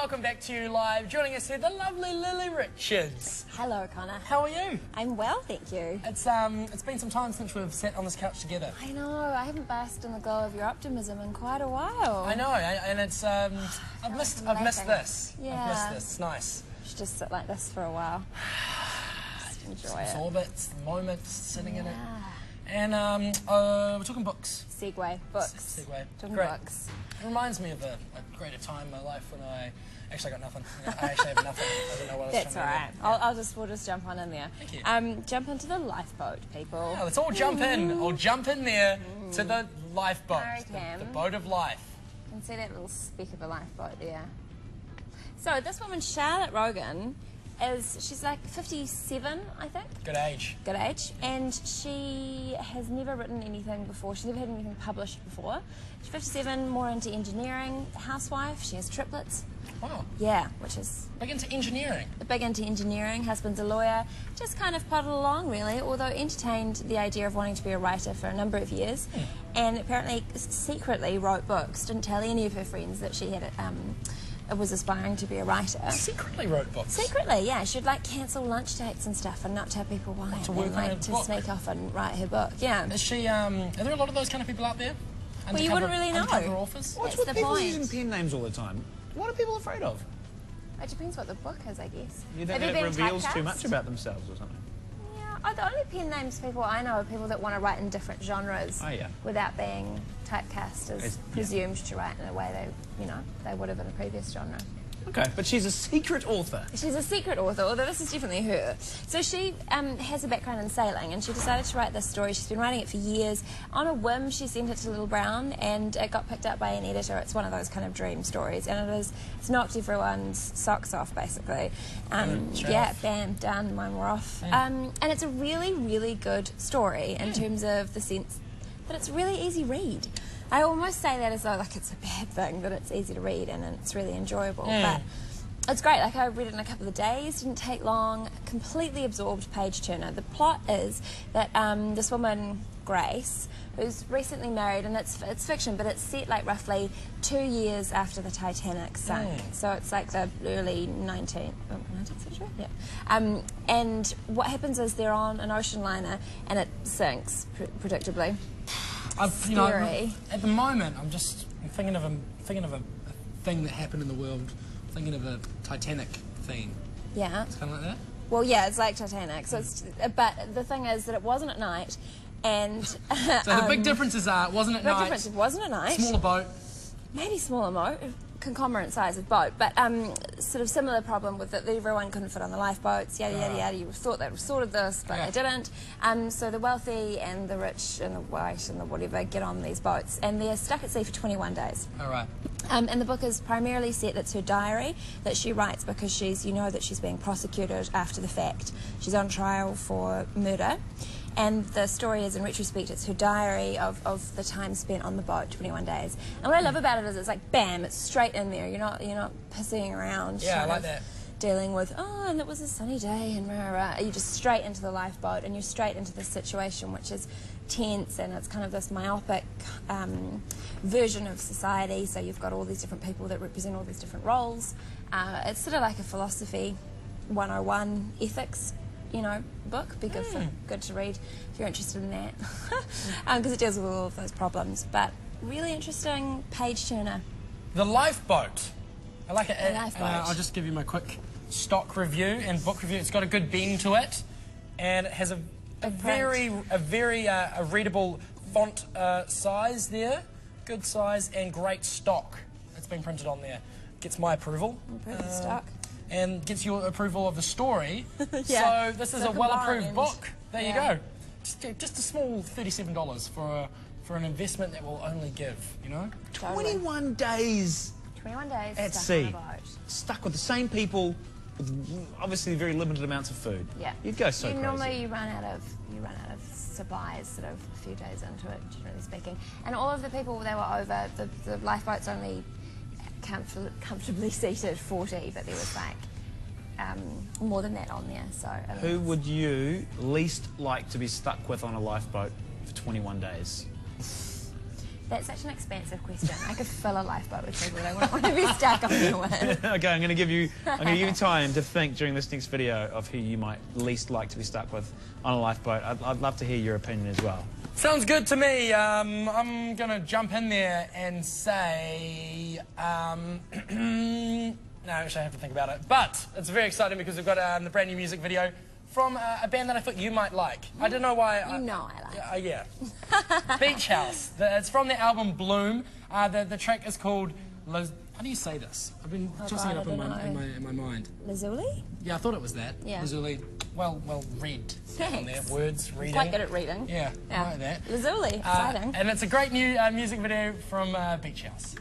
welcome back to you live. Joining us here, the lovely Lily Richards. Hello, Connor. How are you? I'm well, thank you. It's um, it's been some time since we've sat on this couch together. I know, I haven't basked in the glow of your optimism in quite a while. I know, I- and it's um, I've missed, I've missed this. I've Yeah. missed this. It's nice. Should just sit like this for a while. Just enjoy It's it. orbits, the moments, sitting in it, Yeah. And um, uh, we're talking books. segue, books. segue, Talking Great. books. It reminds me of a, a greater time in my life when I actually got nothing. I actually have nothing. I don't know what I was That's all right. I'll, I'll just we'll just jump on in there. Thank you. Um, jump into the lifeboat, people. Yeah, let's all jump in. I'll jump in there to the lifeboat, the, the boat of life. You can see that little speck of a lifeboat there. So this woman, Charlotte Rogan, is she's like 57, I think. Good age. good age, and she has never written anything before. She's never had anything published before. She's 57, more into engineering, housewife. She has triplets. Wow. Yeah, which is Big into engineering. big into engineering. Husband's a lawyer. Just kind of plodded along, really, although entertained the idea of wanting to be a writer for a number of years. And apparently, secretly wrote books. Didn't tell any of her friends that she had um, was aspiring to be a writer. Secretly wrote books. Secretly, yeah, she'd like cancel lunch dates and stuff and not tell people why. to and work then, on like her to book. sneak off and write her book. Yeah. Is she? Um, are there a lot of those kind of people out there? Well, you wouldn't really know. Undercover authors. What's What's with people point? using pen names all the time? What are people afraid of? It depends what the book is, I guess. You Have think that been it reveals too much about themselves or something? Oh, the only pen names people I know are people that want to write in different genres Oh, yeah. without being typecast as yeah. presumed to write in a way they, you know, they would have in a previous genre. Okay, but she's a secret author. She's a secret author, although this is definitely her. So she um, has a background in sailing, and she decided to write this story. She's been writing it for years. On a whim, she sent it to Little Brown, and it got picked up by an editor. It's one of those kind of dream stories, and it is it's knocked everyone's socks off, basically. Um, yeah, off. bam, done. Mine were off. Um, and it's a really, really good story in Hmm. terms of the sense that it's really easy read. I almost say that as though like it's a bad thing that it's easy to read and it's really enjoyable, Hmm. but. It's great. Like I read it in a couple of days. Didn't take long. Completely absorbed page turner. The plot is that um, this woman Grace, who's recently married, and it's it's fiction, but it's set like roughly two years after the Titanic sank. Mm. So it's like the early 19th, oh, 19th century. Yeah. Um, and what happens is they're on an ocean liner and it sinks pre- predictably. I've, you know, at the moment, I'm just I'm thinking of a thinking of a, a thing that happened in the world. Thinking of a Titanic theme. Yeah. It's kind of like that. Well, yeah, it's like Titanic. So it's, uh, but the thing is that it wasn't at night, and So the big um, differences are, it wasn't at Big night. difference. It wasn't at night. Smaller boat. maybe smaller boat, concomitant size of boat, but um, sort of similar problem with that everyone couldn't fit on the lifeboats, yada yada yada. You thought they'd sorted this, but Yeah. they didn't. Um, so the wealthy and the rich and the white and the whatever get on these boats, and they're stuck at sea for 21 days. All right. Um, and the book is primarily set, it's her diary that she writes because she's, you know, that she's being prosecuted after the fact. She's on trial for murder. And the story is, in retrospect, it's her diary of, of the time spent on the boat, 21 days. And what I love about it is it's like, bam, it's straight in there. You're not, you're not pissing around. Yeah, I like that. Dealing with, oh, and it was a sunny day, and rah, rah. You just straight into the lifeboat, and you're straight into the situation, which is tense, and it's kind of this myopic um, version of society. So you've got all these different people that represent all these different roles. Uh, it's sort of like a philosophy 101 ethics, you know, book. Be good for good to read if you're interested in that, because it deals with all of those problems. But really interesting page turner. The lifeboat. I like it. The lifeboat. uh, I'll just give you my quick stock review and book review. It's got a good bend to it, and it has a, a very a very uh, a readable font uh, size there. Good size and great stock. It's been printed on there. Gets my approval. Approve the Uh, stock. And gets your approval of the story. Yeah. So this is So a well-approved book. There Yeah. you go. Just, just a small thirty-seven dollars for a, for an investment that will only give. You know. Totally. 21 days 21 days at stuck sea, on a boat. stuck with the same people, with obviously very limited amounts of food. Yeah. You'd go so you crazy. normally you run out of you run out of supplies sort of a few days into it, generally speaking. And all of the people they were over the, the lifeboats only comfort, comfortably seated forty, but there was like um, more than that on there. So Who would you least like to be stuck with on a lifeboat for 21 days? That's such an expansive question. I could fill a lifeboat with people that I wouldn't want to be stuck on there with. okay, I'm going to give you. I'm going to give you time to think during this next video of who you might least like to be stuck with on a lifeboat. I'd, I'd love to hear your opinion as well. Sounds good to me. Um, I'm going to jump in there and say. Um, no, actually, I have to think about it. But it's very exciting because we've got um, the brand new music video from uh, a band that I thought you might like. I don't know why. I, You know I like. Uh, yeah. Beach House. The, it's from the album Bloom. Uh, the, the track is called. Liz- How do you say this? I've been Oh, tossing God, it up in my, in, my, in my mind. Lazuli? Yeah, I thought it was that. Yeah. Lazuli. Well, well read. Thanks. Words, reading. Quite good at reading. Yeah, I like that. Lazuli, Uh, exciting. and it's a great new uh, music video from uh, Beach House.